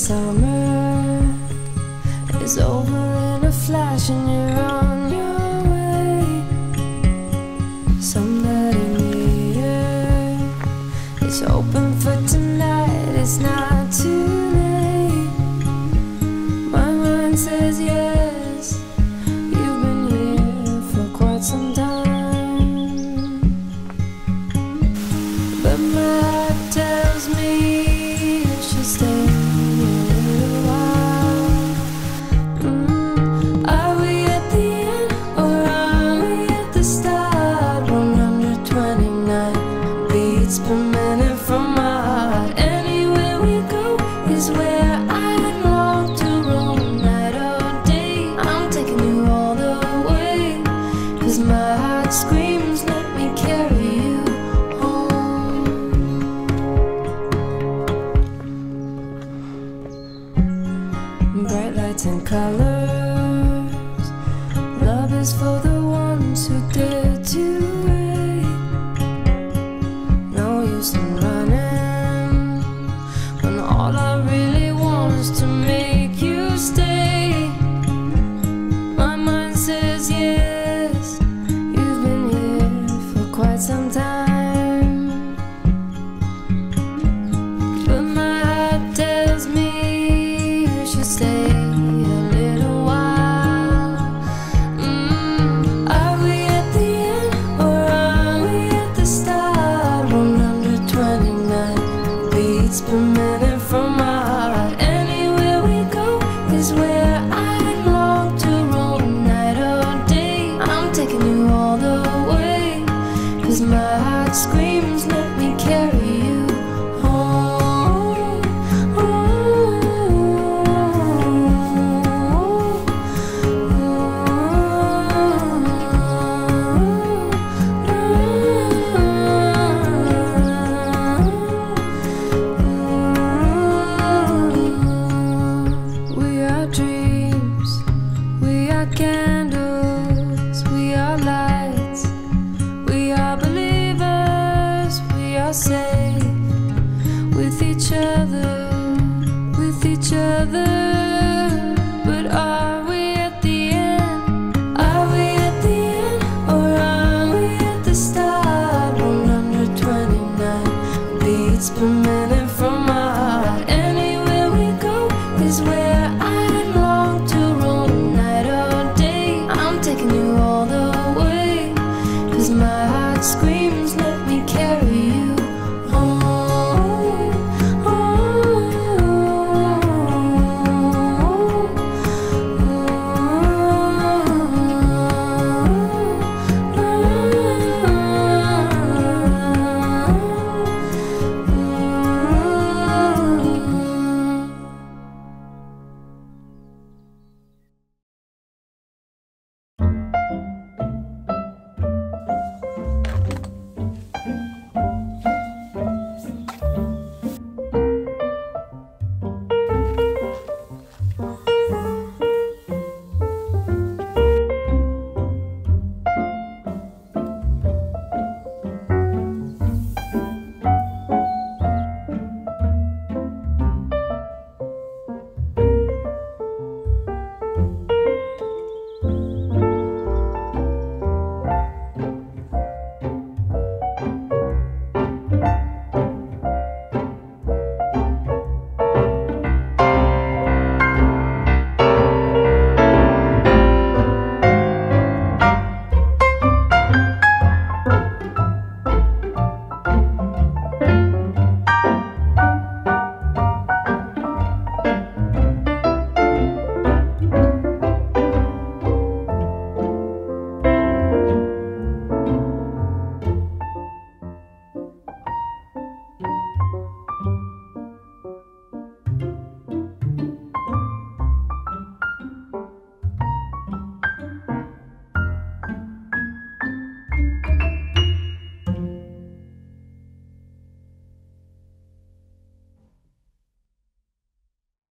summer is over in a flash and you're on your way. Somebody near is open for tonight, it's not too late. My mind says yes, you've been here for quite some time. But my world.